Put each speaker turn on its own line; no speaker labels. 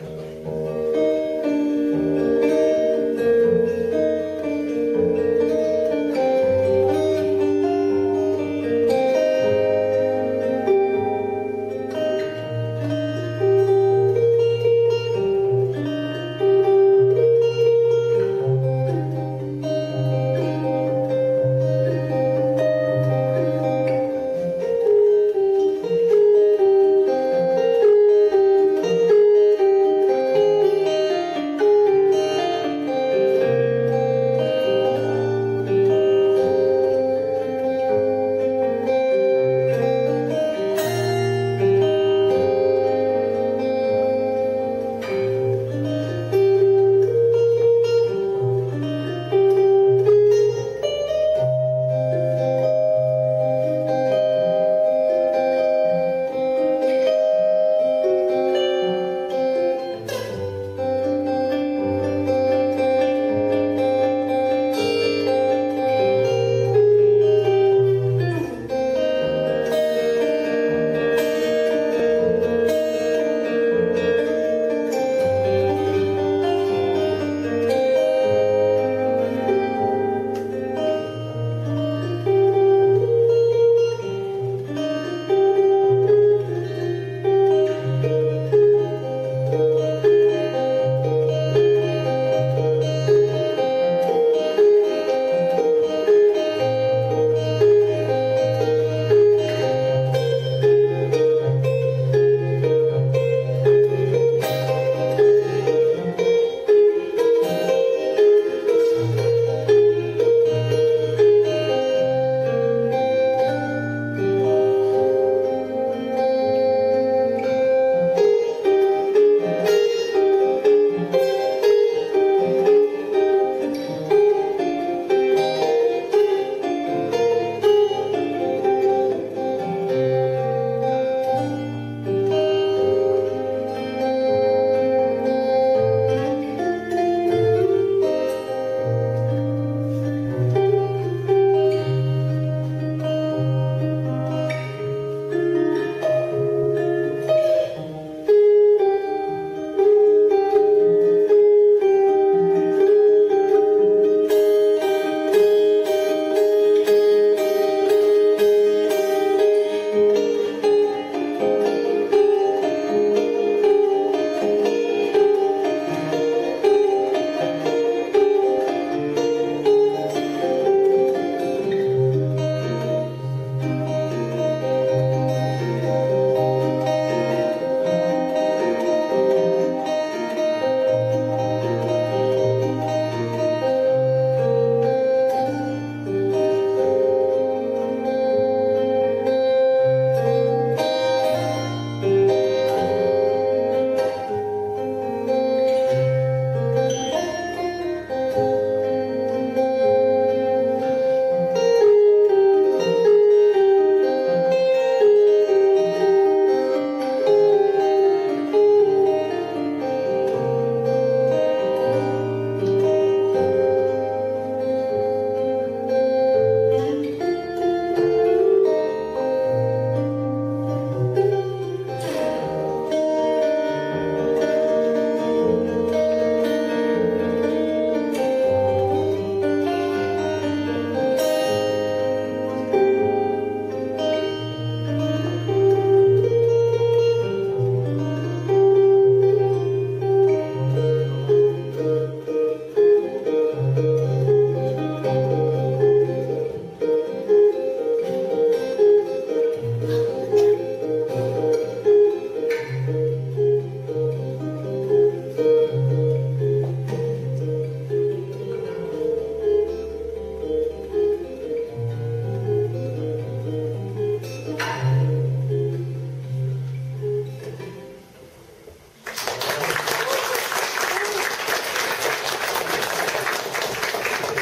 Música